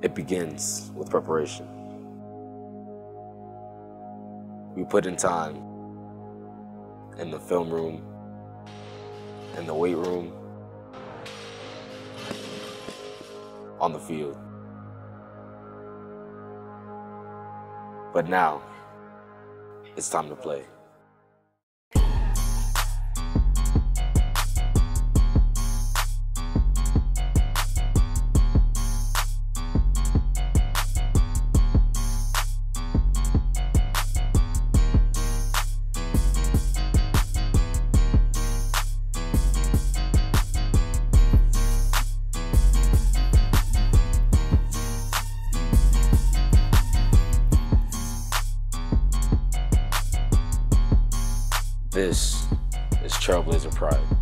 It begins with preparation. We put in time in the film room, in the weight room, on the field. But now, it's time to play. This is Trailblazer Pride.